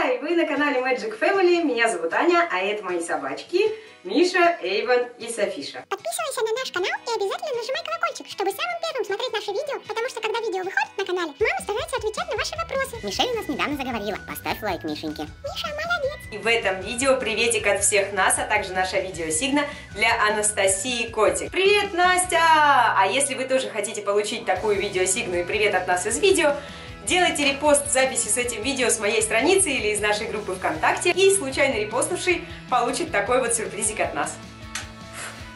Хай! Вы на канале Magic Family, меня зовут Аня, а это мои собачки Миша, Эйвен и Софиша. Подписывайся на наш канал и обязательно нажимай колокольчик, чтобы самым первым смотреть наши видео, потому что когда видео выходит на канале, мама старается отвечать на ваши вопросы. Мишель у нас недавно заговорила. Поставь лайк Мишеньке. Миша, молодец. И в этом видео приветик от всех нас, а также наша видеосигна для Анастасии Котик. Привет, Настя! А если вы тоже хотите получить такую видеосигну и привет от нас из видео, Делайте репост записи с этим видео с моей страницы или из нашей группы ВКонтакте, и случайно репостнувший получит такой вот сюрпризик от нас.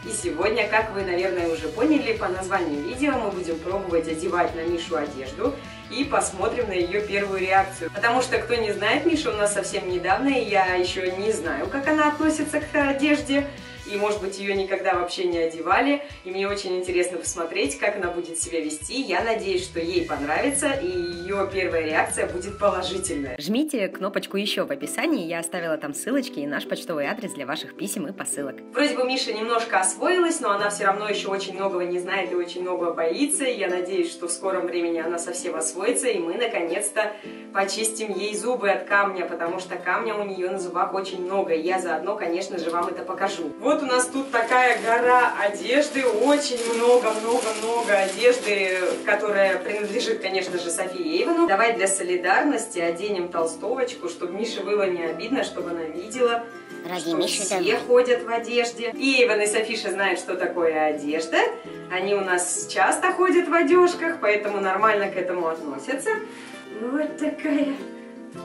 И сегодня, как вы, наверное, уже поняли, по названию видео мы будем пробовать одевать на Мишу одежду и посмотрим на ее первую реакцию. Потому что, кто не знает, Миша у нас совсем недавно, и я еще не знаю, как она относится к одежде и, может быть, ее никогда вообще не одевали. И мне очень интересно посмотреть, как она будет себя вести. Я надеюсь, что ей понравится, и ее первая реакция будет положительная. Жмите кнопочку «Еще» в описании, я оставила там ссылочки и наш почтовый адрес для ваших писем и посылок. Вроде бы Миша немножко освоилась, но она все равно еще очень многого не знает и очень многого боится. И я надеюсь, что в скором времени она совсем освоится, и мы наконец-то почистим ей зубы от камня, потому что камня у нее на зубах очень много, и я заодно, конечно же, вам это покажу. Вот у нас тут такая гора одежды, очень много-много-много одежды, которая принадлежит, конечно же, Софии Эйвену. Давай для солидарности оденем толстовочку, чтобы Мише было не обидно, чтобы она видела, Ради Миши все давай. ходят в одежде. И Эйвен и Софиша знают, что такое одежда. Они у нас часто ходят в одежках, поэтому нормально к этому относятся. Вот такая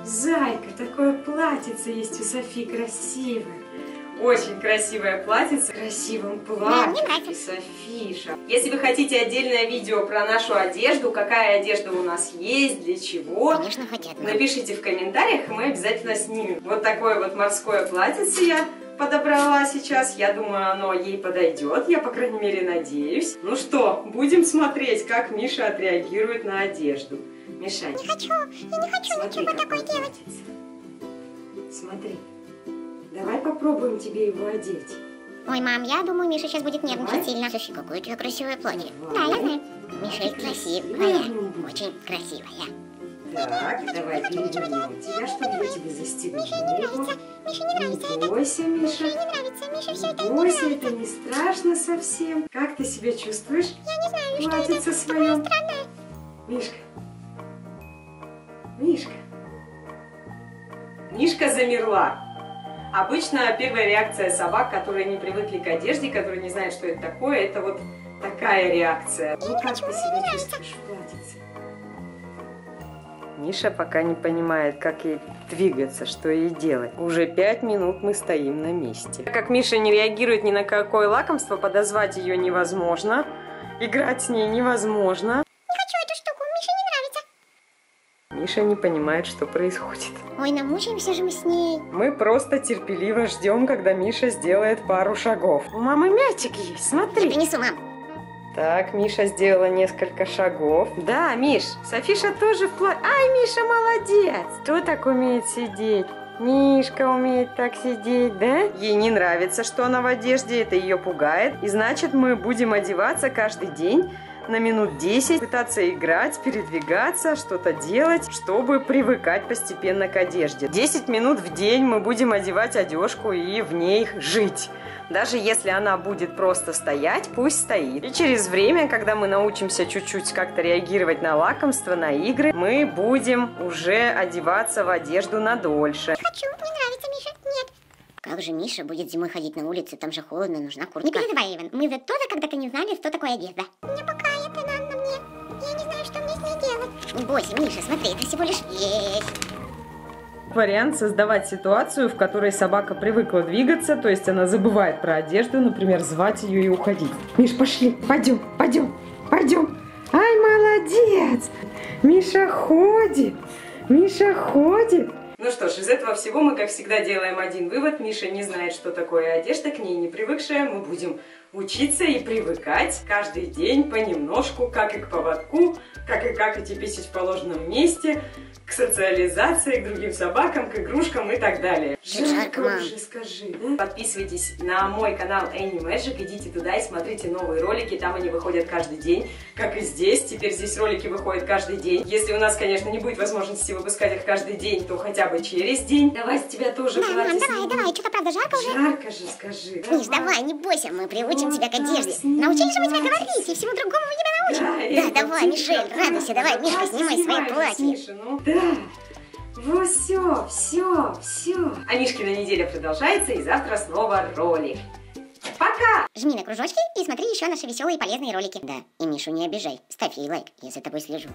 зайка, такое платьице есть у Софи красивое. Очень красивое платьице, красивым Да, мне Софиша. Если вы хотите отдельное видео про нашу одежду, какая одежда у нас есть, для чего, Конечно, хотят. но Напишите в комментариях, и мы обязательно снимем. Вот такое вот морское платьице я подобрала сейчас. Я думаю, оно ей подойдет. Я, по крайней мере, надеюсь. Ну что, будем смотреть, как Миша отреагирует на одежду. Мишань, Не хочу, я не хочу смотри, ничего такое делать. Смотри. Попробуем тебе его одеть. Ой, мам, я думаю, Миша сейчас будет нервничать сильно. Софи, какое у тебя красивое платье. Да, я знаю. Мишель красивая. Очень красивая. Так, давай перевернем тебя, чтобы я тебе застегнула. Мише не нравится. Мише не нравится Не это. бойся, Мише Миша. не нравится. Мише все это не Бойся, нравится. это не страшно совсем. Как ты себя чувствуешь? Я не знаю, что это. Платьице свое. Странное. Мишка. Мишка. Мишка замерла. Обычно первая реакция собак, которые не привыкли к одежде, которые не знают, что это такое, это вот такая реакция. Ну как ты себя чувствуешь в платьице? Миша пока не понимает, как ей двигаться, что ей делать. Уже пять минут мы стоим на месте. Так как Миша не реагирует ни на какое лакомство, подозвать ее невозможно, играть с ней невозможно. Не хочу эту штуку. Мише не нравится. Миша не понимает, что происходит. Ой, намучаемся же мы с ней. Мы просто терпеливо ждем, когда Миша сделает пару шагов. У мамы мячик есть, Я смотри. принесу, мам. Так, Миша сделала несколько шагов. Да, Миш, Софиша тоже в платье. Ай, Миша молодец! Кто так умеет сидеть? Мишка умеет так сидеть, да? Ей не нравится, что она в одежде, это ее пугает. И значит, мы будем одеваться каждый день на минут 10, пытаться играть, передвигаться, что-то делать, чтобы привыкать постепенно к одежде. 10 минут в день мы будем одевать одежку и в ней жить. Даже если она будет просто стоять, пусть стоит. И через время, когда мы научимся чуть-чуть как-то реагировать на лакомство, на игры, мы будем уже одеваться в одежду на дольше. Хочу. Не нравится, Миша. Нет. Как же Миша будет зимой ходить на улице? Там же холодно, нужна Не куртка. переживай, Эйвен. Мы ведь тоже когда-то не знали, что такое одежда. Не пока 8, Миша, смотри, это всего лишь 10 вариант создавать ситуацию, в которой собака привыкла двигаться, то есть она забывает про одежду, например, звать ее и уходить. Миш, пошли, пойдем, пойдем, пойдем. Ай, молодец! Миша ходит, Миша ходит. Ну что ж, из этого всего мы, как всегда, делаем один вывод. Миша не знает, что такое одежда, к ней не привыкшая. Мы будем учиться и привыкать каждый день понемножку, как и к поводку, как и как идти писать в положенном месте, к социализации, к другим собакам, к игрушкам и так далее. Жарко, уже скажи, да? Подписывайтесь на мой канал Any Magic, идите туда и смотрите новые ролики, там они выходят каждый день, как и здесь. Теперь здесь ролики выходят каждый день. Если у нас, конечно, не будет возможности выпускать их каждый день, то хотя бы снова через день. Давай с тебя тоже мам, платье давай, давай, что-то правда жарко уже. Жарко же, скажи. Миш, давай, не бойся, мы приучим тебя к одежде. Научили же мы тебя говорить, и всему другому мы тебя научим. Да, давай. Мишель, радуйся, давай, Мишка, снимай платье. Миша, ну. Да. Вот все, все, все. А Мишкина неделя продолжается, и завтра снова ролик. Пока! Жми на кружочки и смотри еще наши веселые и полезные ролики. Да, и Мишу не обижай. Ставь ей лайк, я за тобой слежу.